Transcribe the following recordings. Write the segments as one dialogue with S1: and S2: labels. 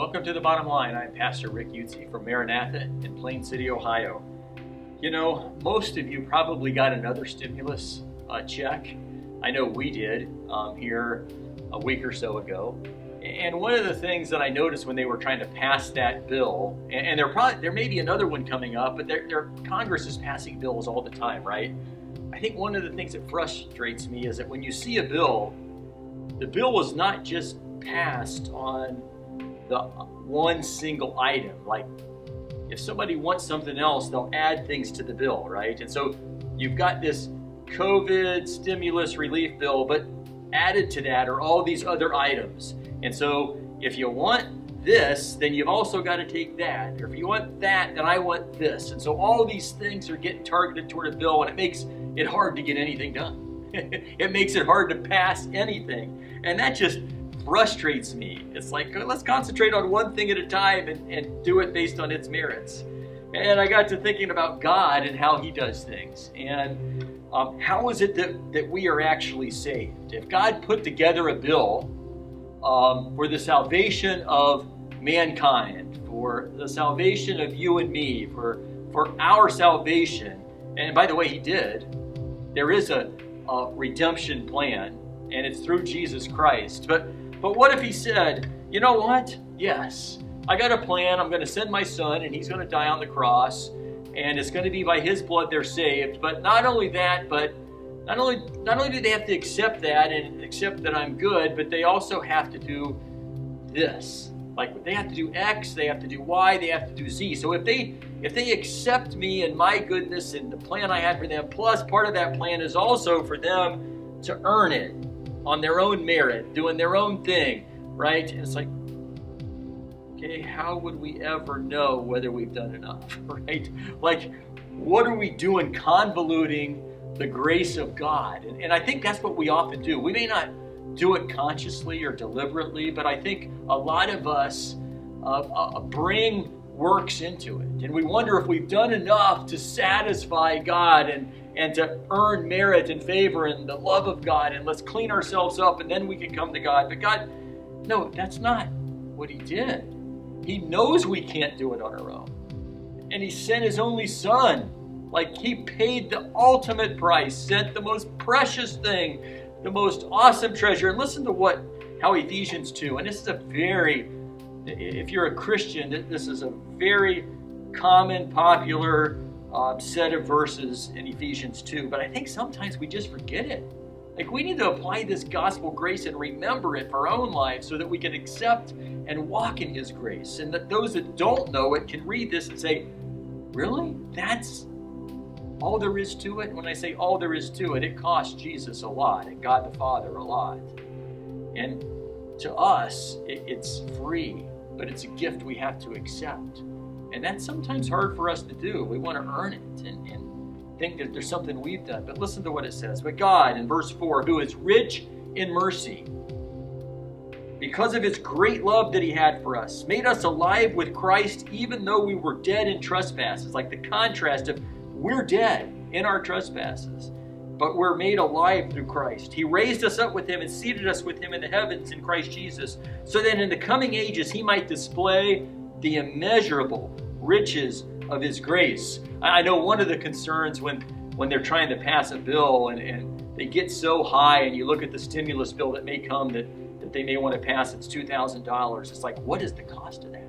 S1: Welcome to the bottom line. I'm Pastor Rick Yutzy from Maranatha in Plain City, Ohio. You know, most of you probably got another stimulus uh, check. I know we did um, here a week or so ago. And one of the things that I noticed when they were trying to pass that bill, and, and there probably there may be another one coming up, but Congress is passing bills all the time, right? I think one of the things that frustrates me is that when you see a bill, the bill was not just passed on the one single item. Like if somebody wants something else, they'll add things to the bill, right? And so you've got this COVID stimulus relief bill, but added to that are all these other items. And so if you want this, then you've also got to take that. Or if you want that, then I want this. And so all these things are getting targeted toward a bill, and it makes it hard to get anything done. it makes it hard to pass anything. And that just frustrates me. It's like, let's concentrate on one thing at a time and, and do it based on its merits. And I got to thinking about God and how He does things. And um, how is it that, that we are actually saved? If God put together a bill um, for the salvation of mankind, for the salvation of you and me, for, for our salvation, and by the way, He did, there is a, a redemption plan, and it's through Jesus Christ. But but what if he said, you know what? Yes, I got a plan. I'm going to send my son, and he's going to die on the cross, and it's going to be by his blood they're saved. But not only that, but not only not only do they have to accept that and accept that I'm good, but they also have to do this. Like they have to do X, they have to do Y, they have to do Z. So if they if they accept me and my goodness and the plan I had for them, plus part of that plan is also for them to earn it on their own merit, doing their own thing, right? And it's like, okay, how would we ever know whether we've done enough, right? Like, what are we doing convoluting the grace of God? And, and I think that's what we often do. We may not do it consciously or deliberately, but I think a lot of us uh, uh, bring works into it. And we wonder if we've done enough to satisfy God and, and to earn merit and favor and the love of God. And let's clean ourselves up and then we can come to God. But God, no, that's not what He did. He knows we can't do it on our own. And He sent His only Son. Like He paid the ultimate price, sent the most precious thing, the most awesome treasure. And listen to what, how Ephesians 2, and this is a very, if you're a Christian, this is a very common, popular uh, set of verses in Ephesians 2, but I think sometimes we just forget it. Like we need to apply this gospel grace and remember it for our own lives so that we can accept and walk in His grace. And that those that don't know it can read this and say, Really? That's all there is to it? When I say all there is to it, it cost Jesus a lot and God the Father a lot. And to us, it, it's free, but it's a gift we have to accept. And that's sometimes hard for us to do. We want to earn it and, and think that there's something we've done. But listen to what it says. But God, in verse 4, who is rich in mercy, because of his great love that he had for us, made us alive with Christ even though we were dead in trespasses. Like the contrast of we're dead in our trespasses, but we're made alive through Christ. He raised us up with him and seated us with him in the heavens in Christ Jesus, so that in the coming ages he might display the immeasurable riches of his grace. I know one of the concerns when, when they're trying to pass a bill and, and they get so high and you look at the stimulus bill that may come that, that they may want to pass, it's $2,000. It's like, what is the cost of that?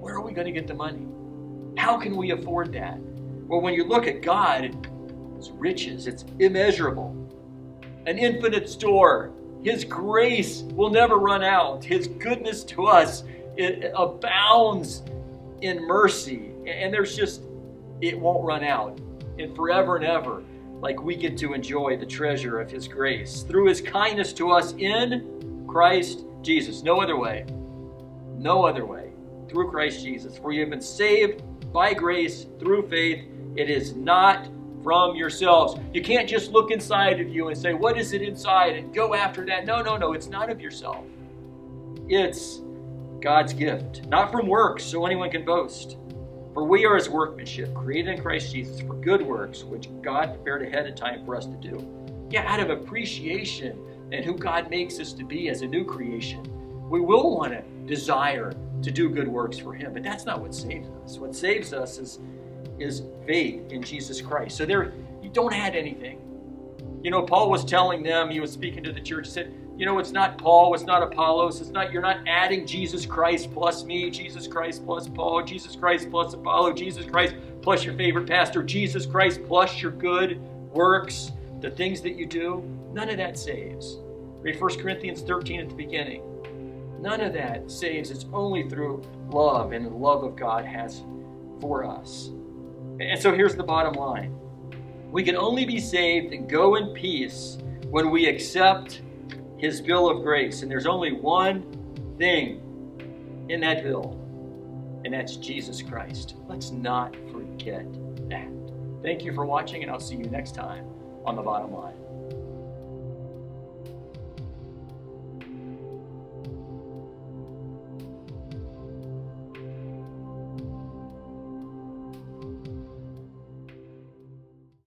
S1: Where are we going to get the money? How can we afford that? Well, when you look at God, it's riches, it's immeasurable, an infinite store. His grace will never run out. His goodness to us it abounds in mercy. And there's just, it won't run out. And forever and ever, like we get to enjoy the treasure of His grace through His kindness to us in Christ Jesus. No other way. No other way. Through Christ Jesus. For you have been saved by grace through faith. It is not from yourselves. You can't just look inside of you and say, What is it inside? and go after that. No, no, no. It's not of yourself. It's God's gift, not from works, so anyone can boast. For we are his workmanship, created in Christ Jesus for good works, which God prepared ahead of time for us to do. Yeah, out of appreciation and who God makes us to be as a new creation, we will want to desire to do good works for Him. But that's not what saves us. What saves us is, is faith in Jesus Christ. So there, you don't add anything. You know, Paul was telling them, he was speaking to the church, he said, you know, it's not Paul, it's not Apollos, it's not, you're not adding Jesus Christ plus me, Jesus Christ plus Paul, Jesus Christ plus Apollo, Jesus Christ plus your favorite pastor, Jesus Christ plus your good works, the things that you do. None of that saves. Read 1 Corinthians 13 at the beginning. None of that saves. It's only through love and the love of God has for us. And so here's the bottom line we can only be saved and go in peace when we accept His bill of grace. And there's only one thing in that bill, and that's Jesus Christ. Let's not forget that. Thank you for watching, and I'll see you next time on The Bottom Line.